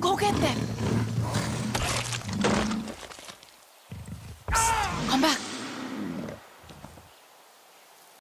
こけって Come back